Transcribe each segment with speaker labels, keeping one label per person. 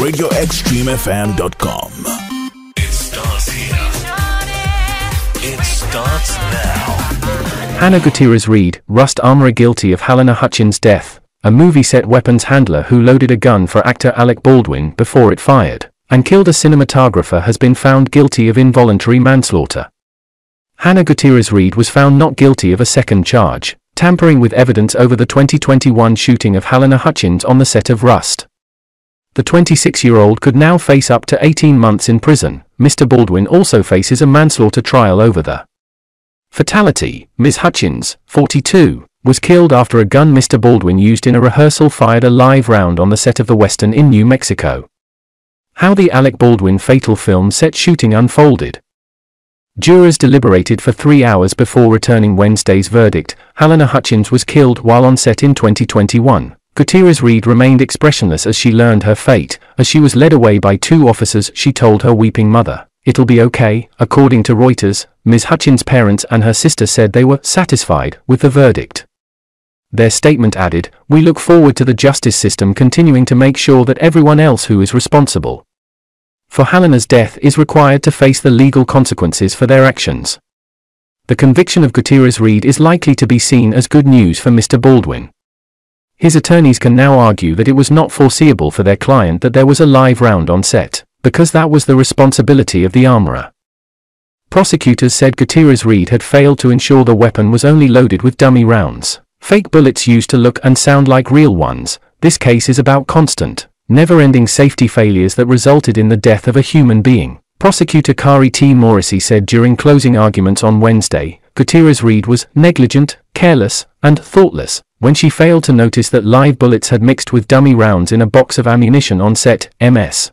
Speaker 1: RadioXtremeFM.com.
Speaker 2: It starts here. It starts now.
Speaker 3: Hannah Gutierrez Reed, Rust Armorer guilty of Halyna Hutchins' death, a movie set weapons handler who loaded a gun for actor Alec Baldwin before it fired, and killed a cinematographer has been found guilty of involuntary manslaughter. Hannah Gutierrez Reed was found not guilty of a second charge, tampering with evidence over the 2021 shooting of Halyna Hutchins on the set of Rust. The 26-year-old could now face up to 18 months in prison. Mr. Baldwin also faces a manslaughter trial over the fatality. Ms. Hutchins, 42, was killed after a gun Mr. Baldwin used in a rehearsal fired a live round on the set of the Western in New Mexico. How the Alec Baldwin fatal film set shooting unfolded. Jurors deliberated for three hours before returning Wednesday's verdict. Halyna Hutchins was killed while on set in 2021. Gutierrez Reed remained expressionless as she learned her fate. As she was led away by two officers, she told her weeping mother, It'll be okay. According to Reuters, Ms. Hutchins' parents and her sister said they were satisfied with the verdict. Their statement added, We look forward to the justice system continuing to make sure that everyone else who is responsible for Halyna's death is required to face the legal consequences for their actions. The conviction of Gutierrez Reed is likely to be seen as good news for Mr. Baldwin. His attorneys can now argue that it was not foreseeable for their client that there was a live round on set, because that was the responsibility of the armorer. Prosecutors said Gutierrez Reed had failed to ensure the weapon was only loaded with dummy rounds, fake bullets used to look and sound like real ones. This case is about constant, never-ending safety failures that resulted in the death of a human being. Prosecutor Kari T. Morrissey said during closing arguments on Wednesday, Gutierrez Reed was negligent, careless, and thoughtless when she failed to notice that live bullets had mixed with dummy rounds in a box of ammunition on set, MS.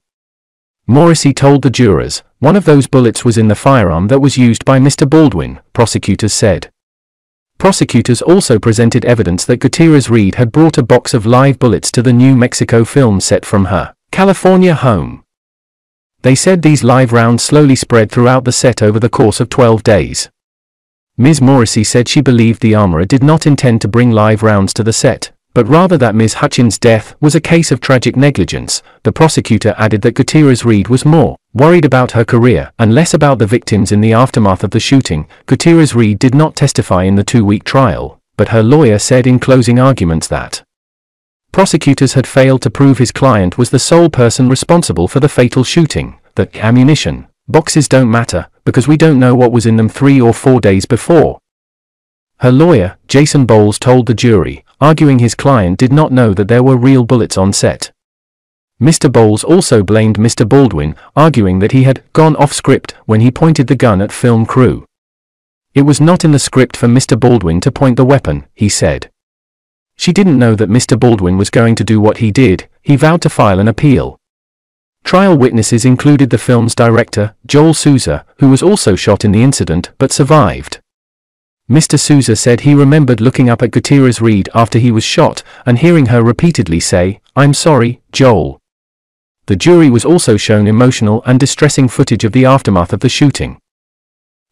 Speaker 3: Morrissey told the jurors, one of those bullets was in the firearm that was used by Mr. Baldwin, prosecutors said. Prosecutors also presented evidence that Gutierrez Reed had brought a box of live bullets to the New Mexico film set from her California home. They said these live rounds slowly spread throughout the set over the course of 12 days. Ms. Morrissey said she believed the armorer did not intend to bring live rounds to the set, but rather that Ms. Hutchins' death was a case of tragic negligence. The prosecutor added that Gutierrez Reed was more worried about her career and less about the victims in the aftermath of the shooting. Gutierrez Reed did not testify in the two-week trial, but her lawyer said in closing arguments that prosecutors had failed to prove his client was the sole person responsible for the fatal shooting, that ammunition boxes don't matter, because we don't know what was in them three or four days before. Her lawyer, Jason Bowles told the jury, arguing his client did not know that there were real bullets on set. Mr. Bowles also blamed Mr. Baldwin, arguing that he had gone off script when he pointed the gun at film crew. It was not in the script for Mr. Baldwin to point the weapon, he said. She didn't know that Mr. Baldwin was going to do what he did, he vowed to file an appeal. Trial witnesses included the film's director, Joel Souza, who was also shot in the incident but survived. Mr. Souza said he remembered looking up at Gutierrez Reed after he was shot and hearing her repeatedly say, I'm sorry, Joel. The jury was also shown emotional and distressing footage of the aftermath of the shooting.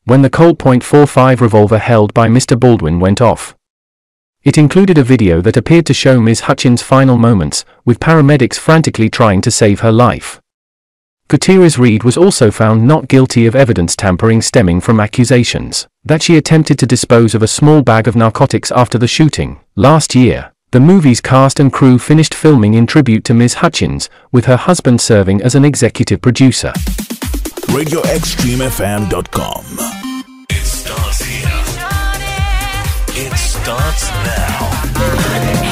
Speaker 3: When the Colt .45 revolver held by Mr. Baldwin went off. It included a video that appeared to show Ms. Hutchins' final moments, with paramedics frantically trying to save her life. Gutierrez Reed was also found not guilty of evidence tampering stemming from accusations that she attempted to dispose of a small bag of narcotics after the shooting. Last year, the movie's cast and crew finished filming in tribute to Ms. Hutchins, with her husband serving as an executive producer.
Speaker 1: RadioXtremeFM.com.
Speaker 2: It starts here. It starts now.